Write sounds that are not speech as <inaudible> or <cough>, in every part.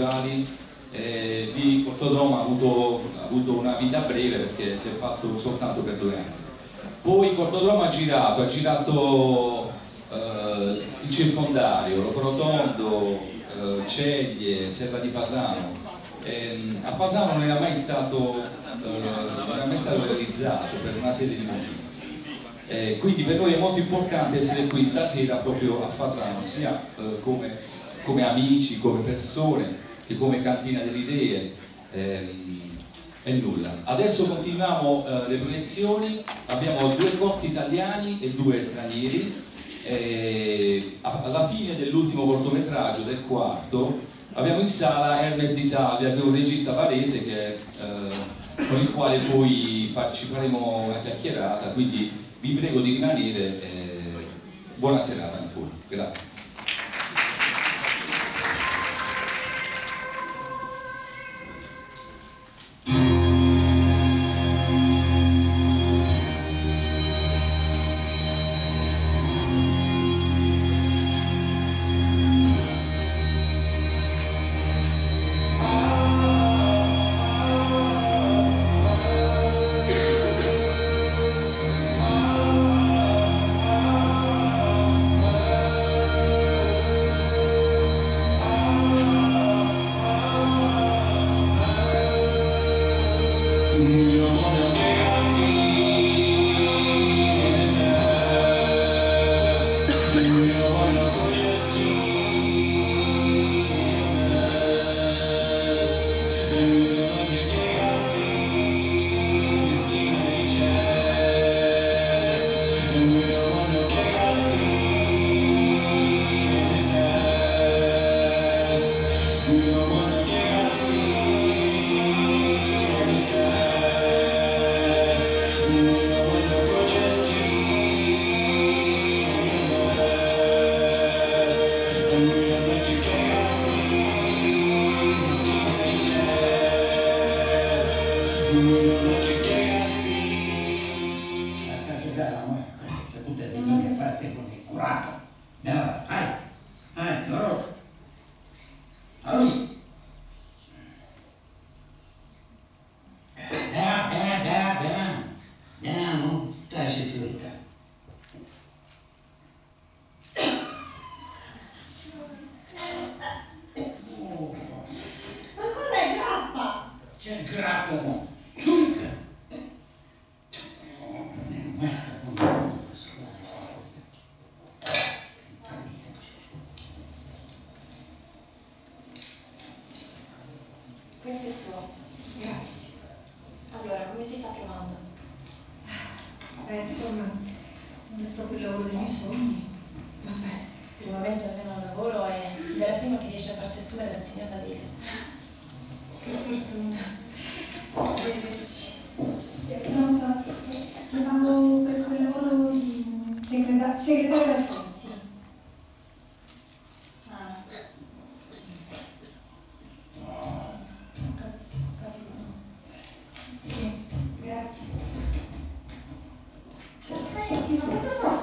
culturali. Eh, di Portodroma ha avuto, ha avuto una vita breve perché si è fatto soltanto per due anni. Poi Portodroma ha girato, ha girato eh, il circondario, Locorotondo, eh, Ceglie, Serra di Fasano. Ehm, a Fasano non era mai stato, eh, non era mai stato realizzato per una serie di motivi. Eh, quindi per noi è molto importante essere qui stasera proprio a Fasano, sia eh, come, come amici, come persone, che come cantina delle idee. ehm, e nulla. Adesso continuiamo eh, le proiezioni, abbiamo due corti italiani e due stranieri. A- alla fine dell'ultimo cortometraggio, del quarto, abbiamo in sala Hermes Di Salvia, che è un regista varese che, eh, con il quale poi ci faremo una chiacchierata, quindi vi prego di rimanere. eh, buona serata ancora. Grazie. Música dei miei sogni. Vabbè, per il momento almeno il lavoro è la prima che riesce a farsi assumere dal signor Basile. Che fortuna. Pronta? Stavamo per quel lavoro di segreta- segretario Alfonsi. Ah. Ho cap- ho capito. Sì, grazie. Cioè, senti, ma cosa fa?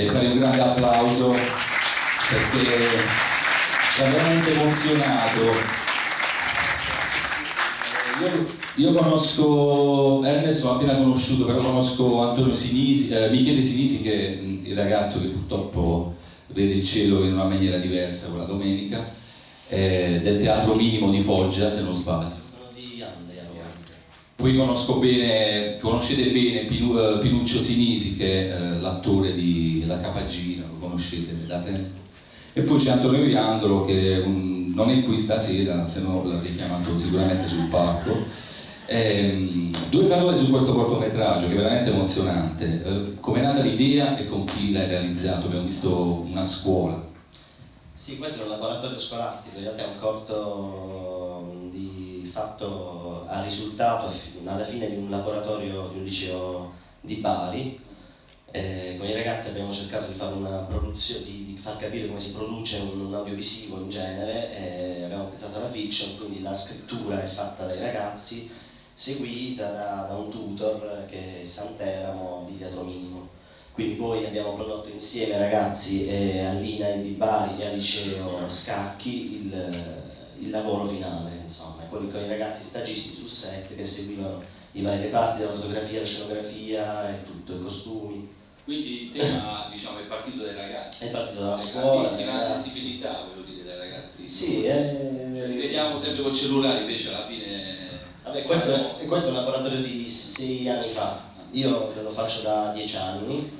E fare un grande applauso perché ci ha veramente emozionato. Io, io conosco Ernest, l'ho appena conosciuto, però conosco Antonio Sinisi, eh, Michele Sinisi che è il ragazzo che purtroppo vede il cielo in una maniera diversa quella domenica, eh, del Teatro Minimo di Foggia, se non sbaglio. Sono di Andria allora. Conosco bene, conoscete bene Pinu- eh, Pinuccio Sinisi che è eh, l'attore di La Capagina, lo conoscete tempo. E poi c'è Antonio Iandolo che mm, non è qui stasera, se no l'avrei chiamato sicuramente sul palco. Ehm, due parole su questo cortometraggio che è veramente emozionante. Eh, come è nata l'idea e con chi l'hai realizzato? Abbiamo visto una scuola. Sì, questo è un laboratorio scolastico, in realtà è un corto di fatto a risultato alla fine di un laboratorio di un liceo di Bari. Eh, con i ragazzi abbiamo cercato di di, di far capire come si produce un, un audiovisivo in genere, e abbiamo pensato alla fiction, quindi la scrittura è fatta dai ragazzi, seguita da, da un tutor che è Santeramo di Teatro Minimo. Quindi poi abbiamo prodotto insieme ragazzi eh, all'INAI di Bari e al liceo Scacchi il, il lavoro finale, insomma, con, con i ragazzi stagisti sul set che seguivano i vari reparti della fotografia, la scenografia e tutto, i costumi. Quindi il tema diciamo, è partito dai ragazzi. È partito dalla scuola. Grandissima ragazzi. sensibilità, voglio dire, dai ragazzi. Sì, eh, Cioè, li vediamo sempre col cellulare, invece alla fine... Vabbè, questo, è, questo è un laboratorio di sei anni fa, io lo faccio da dieci anni,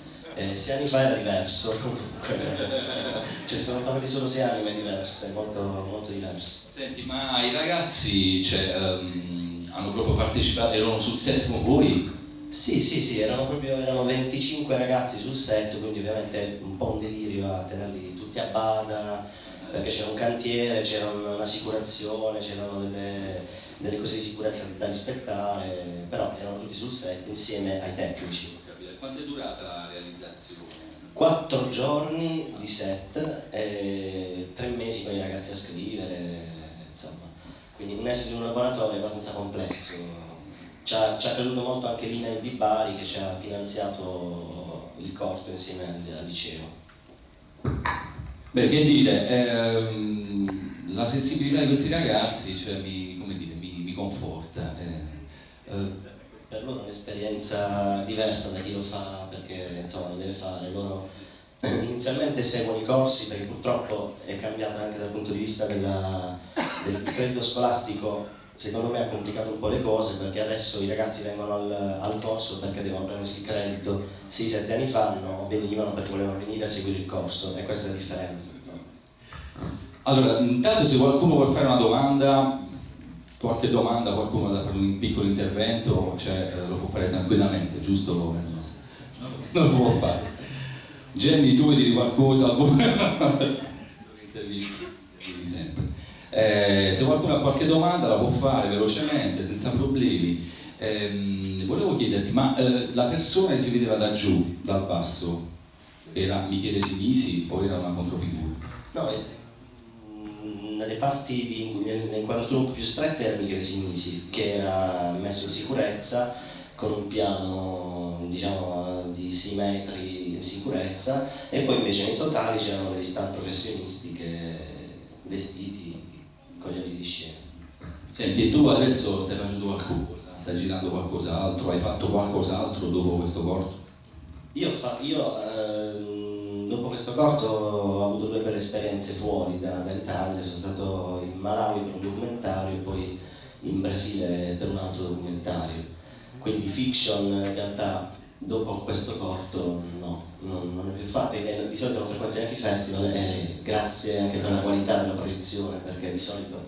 eh, sei anni fa era diverso, comunque, <laughs> cioè sono passati solo sei anni ma è diverso, è molto, molto diverso. Senti, ma i ragazzi cioè, ehm, hanno proprio partecipato, erano sul set con voi? Sì, sì, sì, erano proprio erano 25 ragazzi sul set, quindi ovviamente un po' un delirio a tenerli tutti a bada, perché c'era un cantiere, c'era un- un'assicurazione, c'erano delle, delle cose di sicurezza da rispettare, però erano tutti sul set insieme ai tecnici. Quanto è durata la realizzazione? Quattro giorni di set e tre mesi con i ragazzi a scrivere, insomma. Quindi un essere in un laboratorio abbastanza complesso. Ci ha, ci ha creduto molto anche l'INAIL di Bari che ci ha finanziato il corto insieme al, al liceo. Beh, che dire, ehm, la sensibilità di questi ragazzi cioè, mi, dire, mi, mi conforta. eh, eh, Per loro è un'esperienza diversa da chi lo fa perché insomma lo deve fare. Loro inizialmente seguono i corsi perché purtroppo è cambiata anche dal punto di vista della- del credito scolastico. Secondo me ha complicato un po' le cose perché adesso i ragazzi vengono al, al corso perché devono prendersi il credito. 6-7 anni fa no, venivano perché volevano venire a seguire il corso e questa è la differenza. Allora, intanto se qualcuno vuole fare una domanda, qualche domanda, qualcuno vuole fare un piccolo intervento, cioè, eh, lo può fare tranquillamente, giusto? Ernest? Non lo può fare. Jenny, tu vuoi dire qualcosa? Eh, se qualcuno ha qualche domanda la può fare velocemente, senza problemi. Ehm, volevo chiederti, ma eh, la persona che si vedeva da giù, dal basso, era Michele Sinisi o era una controfigura? No, eh, mm, nelle parti di, nelle inquadrature un po' più strette era Michele Sinisi, che era messo in sicurezza con un piano diciamo di 6 metri in sicurezza e poi invece nei totali c'erano degli stand professionisti che vestiti abiti di scena. Senti, tu adesso stai facendo qualcosa, stai girando qualcos'altro, hai fatto qualcos'altro dopo questo corto? Io, fa- io, ehm, dopo questo corto ho avuto due belle esperienze fuori da- dall'Italia, sono stato in Malawi per un documentario e poi in Brasile per un altro documentario. Quindi di fiction in realtà dopo questo corto no, non, non ne più fatte e di solito non frequento neanche i festival e grazie anche per la qualità della proiezione perché di solito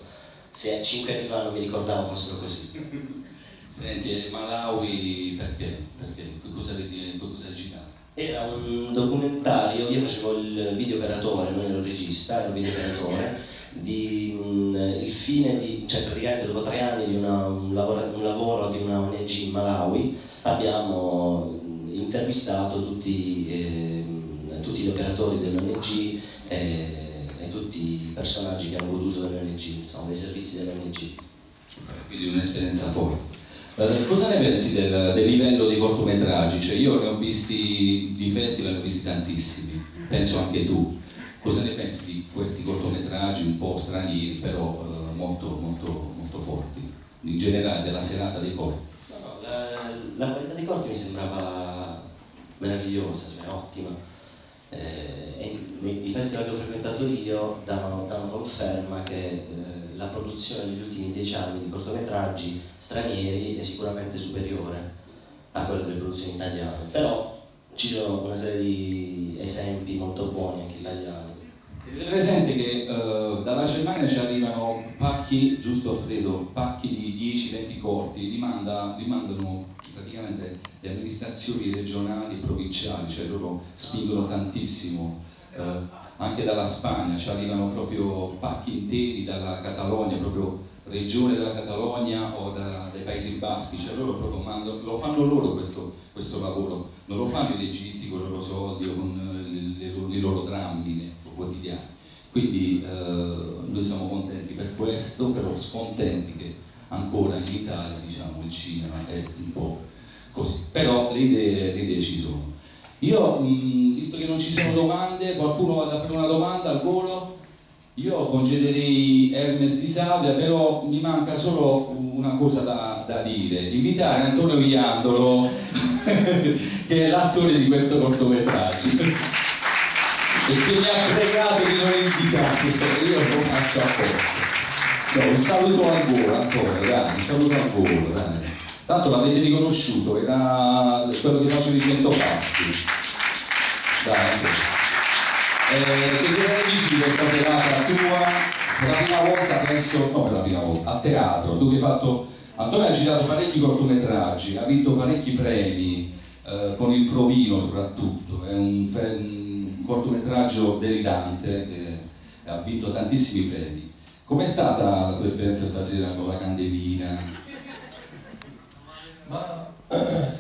se cinque anni fa non mi ricordavo fossero così. <laughs> Senti, e Malawi perché? Perché? Cosa cosa girato? Era un documentario, io facevo il video operatore, non ero il regista, ero il video operatore, di mm, il fine di, cioè praticamente dopo tre anni di una- un, lavoro, un lavoro di una ONG in Malawi abbiamo intervistato tutti, ehm, tutti gli operatori dell'ONG e, e tutti i personaggi che hanno goduto dell'ONG, insomma, dei servizi dell'ONG. Quindi un'esperienza forte. Eh, cosa ne pensi del, del, livello dei cortometraggi? Cioè, io ne ho visti di festival, ne ho visti tantissimi, penso anche tu. Cosa ne pensi di questi cortometraggi un po' stranieri, però eh, molto, molto, molto forti? In generale della serata dei corti? No, no, la, la qualità dei corti mi sembrava meravigliosa, cioè ottima. Eh, nei festival che ho frequentato io danno, danno conferma che eh, la produzione negli ultimi dieci anni di cortometraggi stranieri è sicuramente superiore a quella delle produzioni italiane, però ci sono una serie di esempi molto buoni anche italiani. Tenete presente che uh, dalla Germania ci arrivano pacchi, giusto Alfredo, pacchi di 10-20 corti, li, manda, li mandano praticamente le amministrazioni regionali e provinciali, cioè loro spingono tantissimo. Uh, anche dalla Spagna, ci arrivano proprio pacchi interi dalla Catalogna, proprio regione della Catalogna o da, dai Paesi Baschi, cioè loro proprio mandano, lo fanno loro questo, questo, lavoro, non lo fanno i registi con i loro soldi o con i loro drammi quotidiani. Quindi eh, noi siamo contenti per questo, però scontenti che ancora in Italia diciamo, il cinema è un po' così. Però le idee, le idee ci sono. Io, mh, visto che non ci sono domande, qualcuno vada a fare una domanda al volo? Io concederei Hermes di Salvia, però mi manca solo una cosa da, da dire. Invitare Antonio Viandolo, <laughs> che è l'attore di questo cortometraggio, e che mi ha pregato di non invitare, io lo faccio apposta. No, un saluto al volo, Antonio, dai, un saluto al volo, dai. Tanto l'avete riconosciuto, era quello che di 100 passi. Dai, eh, che cosa dici di questa serata tua? Per la prima volta penso, no per la prima volta, a teatro, che hai fatto, Antonio ha girato parecchi cortometraggi, ha vinto parecchi premi, eh, con il Provino soprattutto, è un, un cortometraggio delirante che ha vinto tantissimi premi. Com'è stata la tua esperienza stasera con la candelina? ma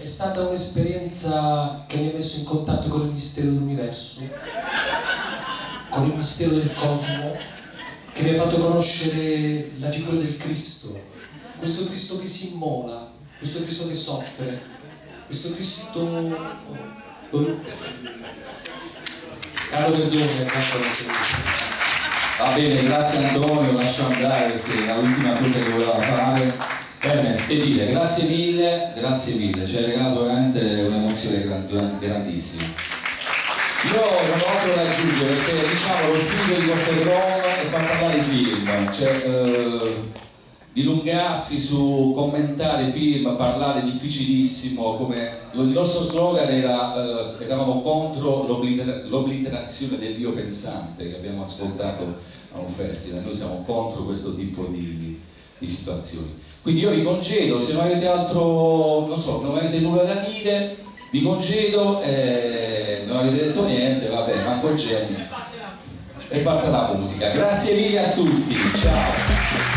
è stata un'esperienza che mi ha messo in contatto con il mistero dell'universo, con il mistero del cosmo, che mi ha fatto conoscere la figura del Cristo, questo Cristo che si immola, questo Cristo che soffre, questo Cristo... Oh. Caro perdone, Va bene, grazie Antonio, lascio andare perché è l'ultima cosa che voleva fare. Bene, spedire, grazie mille, grazie mille, ci hai regalato veramente un'emozione grandissima. Io non ho altro da aggiungere perché diciamo lo spirito di Cortodrome è far parlare i film, cioè eh, dilungarsi su commentare film, parlare difficilissimo, come il nostro slogan era eh, eravamo contro l'obliterazione dell'io pensante che abbiamo ascoltato a un festival, noi siamo contro questo tipo di, di situazioni. Quindi io vi congedo, se non avete altro, non so, non avete nulla da dire, vi congedo, eh, non avete detto niente, vabbè, manco il genio. E parte la musica. Grazie mille a tutti, ciao!